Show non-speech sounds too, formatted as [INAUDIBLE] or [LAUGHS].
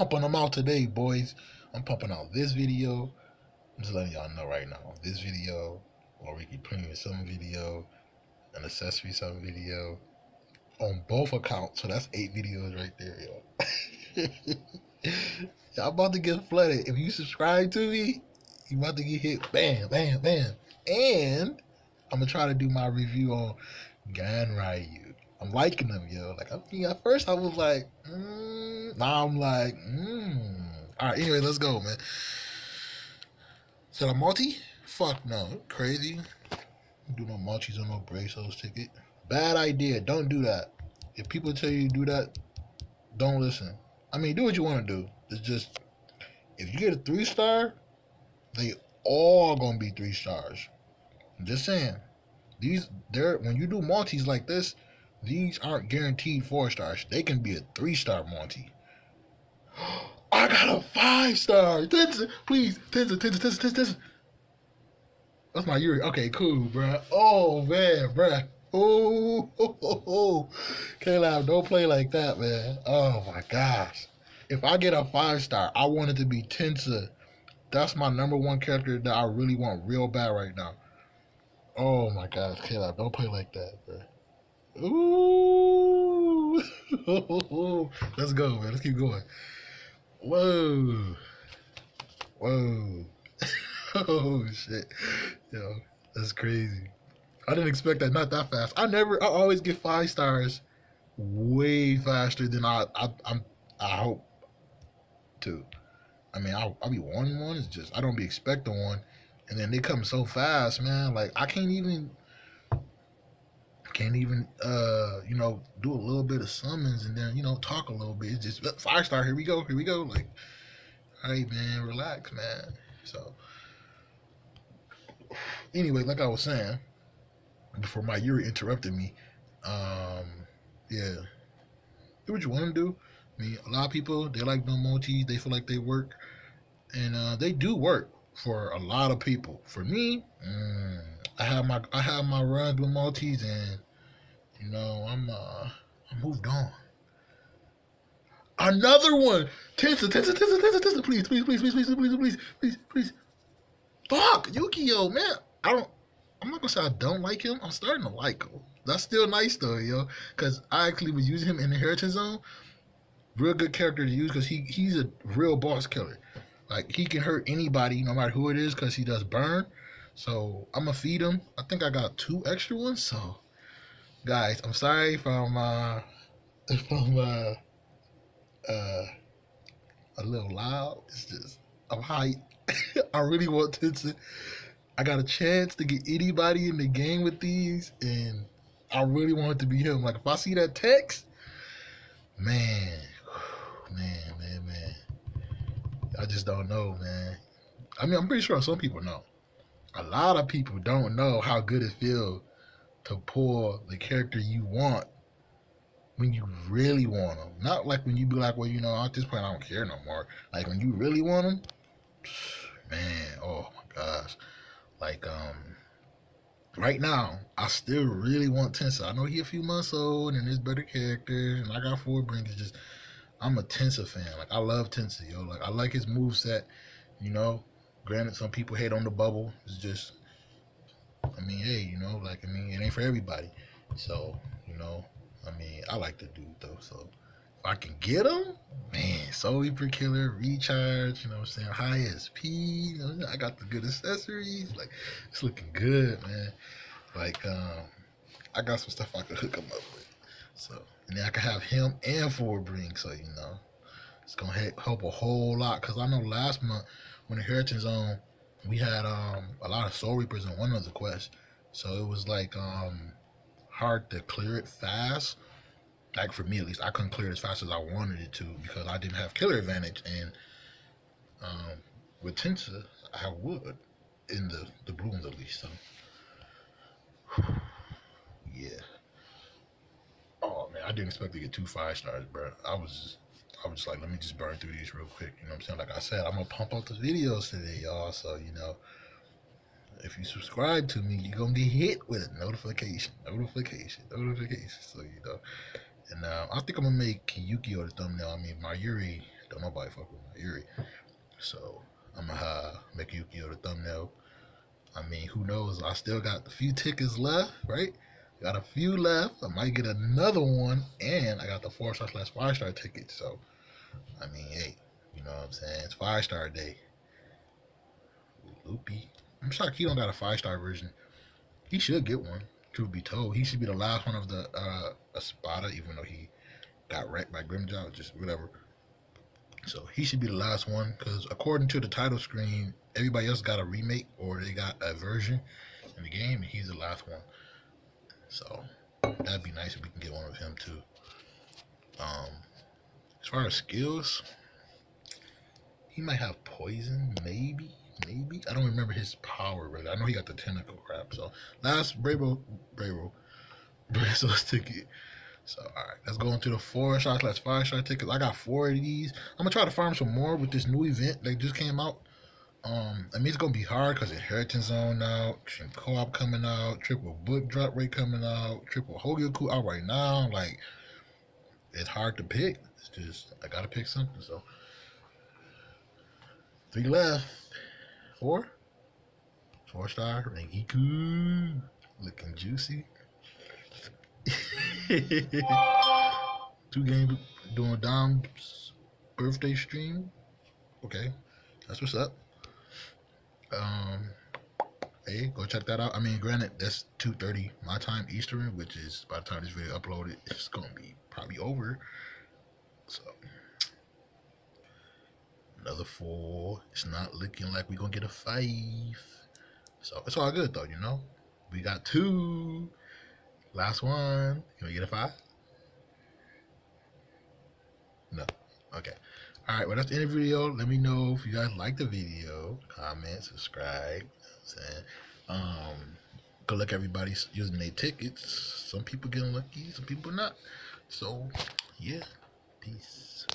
pumping them out today, boys. I'm pumping out this video. I'm just letting y'all know right now. This video, or Ricky Premium some video, an accessory some video, on both accounts. So that's eight videos right there, yo. [LAUGHS] y'all about to get flooded. If you subscribe to me, you about to get hit. Bam, bam, bam. And I'm gonna try to do my review on Ganryu. I'm liking them, yo. Like I mean, at first I was like, mm. Now I'm like, mm. all right. Anyway, let's go, man. That a multi? Fuck no, crazy. Do no multis on no Brave Souls ticket. Bad idea. Don't do that. If people tell you to do that, don't listen. I mean, do what you want to do. It's just if you get a three star, they all gonna be three stars. I'm just saying. These they're when you do multis like this, these aren't guaranteed four stars. They can be a three star multi. I got a five star. Tensa, please, Tensa, Tensa, Tensa, Tensa, Tensa. That's Mayuri. Okay, cool, bro. Oh man, bro. Oh, oh, oh, oh. Caleb, don't play like that, man. Oh my gosh. If I get a five star, I want it to be Tensa. That's my number one character that I really want real bad right now. Oh my gosh, Caleb, don't play like that, bro. Ooh. [LAUGHS] Let's go, man. Let's keep going. Whoa. Whoa. [LAUGHS] oh shit. Yo, that's crazy. I didn't expect that not that fast. I never I always get five stars way faster than I I I'm I hope to. I mean I'll I'll be wanting one. It's just I don't be expecting one. And then they come so fast, man. Like I can't even can't even uh you know do a little bit of summons and then you know talk a little bit. It's just uh, five star. Here we go. Here we go. Like, all right, man, relax, man. So anyway, like I was saying before Mayuri interrupted me, um, yeah, do what you want to do. I mean, a lot of people they like doing multis. They feel like they work, and uh, they do work for a lot of people. For me, mm, I have my I have my runs with multis, and you know I'm uh I moved on. Another one, Tensa, Tensa, Tensa, Tensa, Tensa, please, please, please, please, please, please, please, please, please. Fuck, Yukio, man. I don't. I'm not gonna say I don't like him. I'm starting to like him. That's still nice though, yo. Cause I actually was using him in the Inheritance Zone. Real good character to use because he he's a real boss killer. Like he can hurt anybody, no matter who it is, because he does burn. So I'm gonna feed him. I think I got two extra ones. So guys, I'm sorry I'm uh [LAUGHS] I'm uh uh a little loud. It's just I'm hype. [LAUGHS] I really want to. I got a chance to get anybody in the game with these, and I really want it to be him. Like if I see that text, man, man, man, man. I just don't know, man. I mean, I'm pretty sure some people know. A lot of people don't know how good it feels to pull the character you want when you really want them. Not like when you be like, well, you know, at this point I don't care no more. Like when you really want them, [SIGHS] man, oh my gosh. Like um, right now I still really want Tensa. I know he a few months old and there's better characters, and I got four brings. Just I'm a Tensa fan. Like I love Tensa, yo. Like I like his move set. You know, granted some people hate on the bubble. It's just, I mean, hey, you know, like I mean, it ain't for everybody. So you know, I mean, I like the dude though. So if I can get him, man, Soul Reaper Killer, Recharge, you know what I'm saying? High SP, you know, I got the good accessories. Like, it's looking good, man. Like, um, I got some stuff I could hook him up with. So, and then I can have him and Fullbring, so, you know, it's going to help a whole lot. Because I know last month when the Inheritance Zone, we had um a lot of Soul Reapers in one of the quests. So it was like um hard to clear it fast like for me at least, I couldn't clear it as fast as I wanted it to because I didn't have killer advantage. And um, with Tensa, I would in the the blooms at least. So [SIGHS] yeah. Oh man, I didn't expect to get two five stars, bro. I was I was just like, let me just burn through these real quick. You know what I'm saying? Like I said, I'm gonna pump out the videos today, y'all. So you know. If you subscribe to me, you're gonna get hit with a notification, notification, notification. So you know, and uh, I think I'm gonna make Yukio the thumbnail. I mean, Mayuri, Don't nobody fuck with Yuri. So I'm gonna uh, make Yukio the thumbnail. I mean, who knows? I still got a few tickets left, right? Got a few left. I might get another one, and I got the four star slash five star ticket. So, I mean, hey, you know what I'm saying? It's five star day. Luppi. I'm shocked he don't got a five star version. He should get one. Truth be told, he should be the last one of the uh, Espada, even though he got wrecked by Grimmjow, just whatever. So he should be the last one because according to the title screen, everybody else got a remake or they got a version in the game, and he's the last one. So that'd be nice if we can get one of him too. Um, as far as skills, he might have poison, maybe, maybe. I don't remember his power really. I know he got the tentacle crap. So last Bravo, Bravo, [LAUGHS] Brave Souls ticket. So all right, let's go into the four shots. Let's five shot tickets. I got four of these. I'm gonna try to farm some more with this new event that just came out. Um, I mean it's gonna be hard because Inheritance Zone out, Co-op coming out, triple book drop rate coming out, triple Hogyoku out right now. Like it's hard to pick. It's just I gotta pick something. So three left, four, four star Rangiku, looking juicy. [LAUGHS] Two games doing Dom's birthday stream. Okay, that's what's up. Um, hey, go check that out. I mean, granted, that's two thirty my time Eastern, which is by the time this video uploaded, it's gonna be probably over. So another four. It's not looking like we're gonna get a five. So it's all good though, you know. We got two. Last one. Can we get a five? No. Okay. All right. Well, that's the end of the video. Let me know if you guys like the video. Comment, subscribe. Um, good luck everybody's using their tickets. Some people getting lucky, some people not. So, yeah. Peace.